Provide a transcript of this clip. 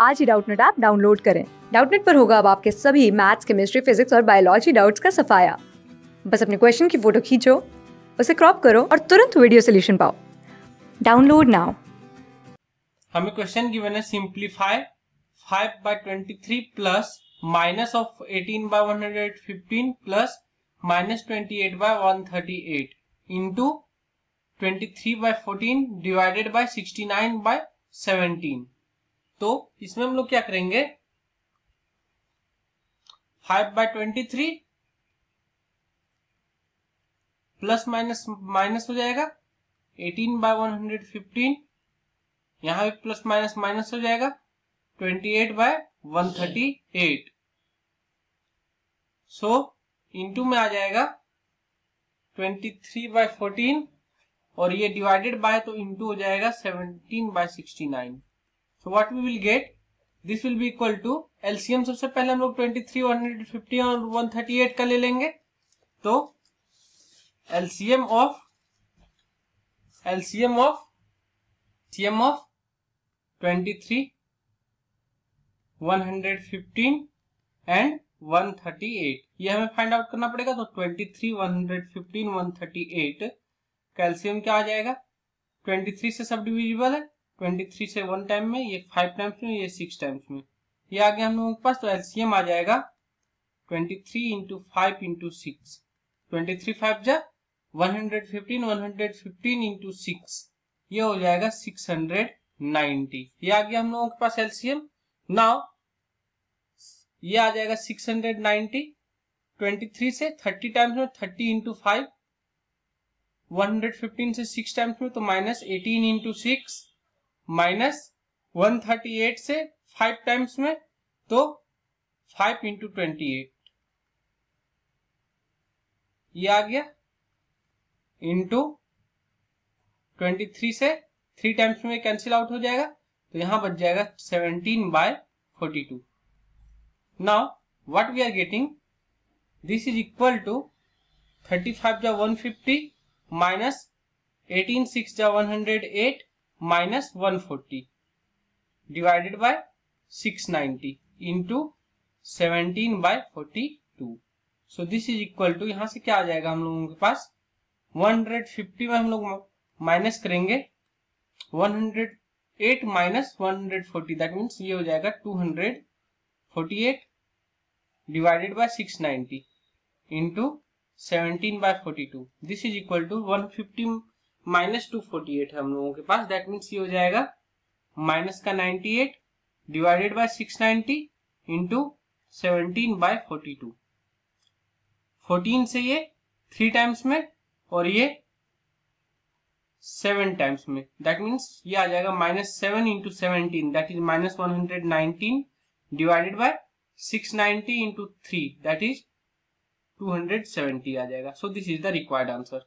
आज ही Doubtnut app download करें। डाउटनेट पर होगा अब आपके सभी मैथ्स, केमिस्ट्री, फिजिक्स और बायोलॉजी डाउट्स का सफाया। बस अपने क्वेश्चन की फ़ोटो खींचो, उसे क्रॉप करो और तुरंत वीडियो सोल्यूशन पाओ। Download now. हमें क्वेश्चन गिवन है simplify 5 by 23 plus minus of 18 by 115 plus minus 28 by 138 into 23 by 14 divided by 69 by 17 तो इसमें हम लोग क्या करेंगे? 5 बाय 23 प्लस माइनस माइनस हो जाएगा। 18 बाय 115 यहाँ भी प्लस माइनस माइनस हो जाएगा। 28 बाय 138 सो इनटू में आ जाएगा। 23 बाय 14 और ये डिवाइडेड बाय तो इनटू हो जाएगा 17 by 69 so what we will get this will be equal to LCM सबसे पहले हम लोग 23 150 और 138 का ले लेंगे तो LCM of LCM of CM of 23 115 and 138 ये हमें फाइंड आउट करना पड़ेगा तो 23 115 138 कैल्शियम क्या आ जाएगा 23 से सब डिविजिबल है 23 से वन टाइम में, ये फाइव टाइम्स में, ये सिक्स टाइम्स में। ये आ गया हम लोगों के पास तो एलसीएम आ जाएगा। 23 three into five into six twenty three five जा 115 115 इंटू सिक्स ये हो जाएगा 690 ये आ गया हम लोगों के पास एलसीएम नाउ ये आ जाएगा 690 23 से 30 टाइम्स में 30 into five one hundred fifteen से सिक्स टाइम्स में तो minus eighteen into six minus one thirty eight से फाइव टाइम्स में तो फाइव इंटू ट्वेंटी एट ये आ गया इंटू ट्वेंटी थ्री से थ्री टाइम्स में कैंसिल आउट हो जाएगा तो यहाँ बच जाएगा seventeen by forty two now what we are getting this is equal to thirty five जा one fifty minus eighteen six जा one hundred eight divided by six ninety into seventeen by forty two so this is equal to यहाँ से क्या आ जाएगा हम लोगों के पास? 150 में हम लोग माइनस करेंगे। 108 माइनस 140 दैट मीन्स ये हो जाएगा 248 divided by 690 into seventeen by 42 this is equal to 150 minus two forty eight है हम लोगों के पास दैट मीन्स ये हो जाएगा माइनस का 98 divided by 690 into seventeen by 42 14 से ये थ्री टाइम्स में और ये सेवन टाइम्स में. दैट मीन्स ये आ जाएगा minus seven into seventeen that is minus one hundred nineteen divided by six ninety into three that is two hundred seventy आ जाएगा. So this is the required answer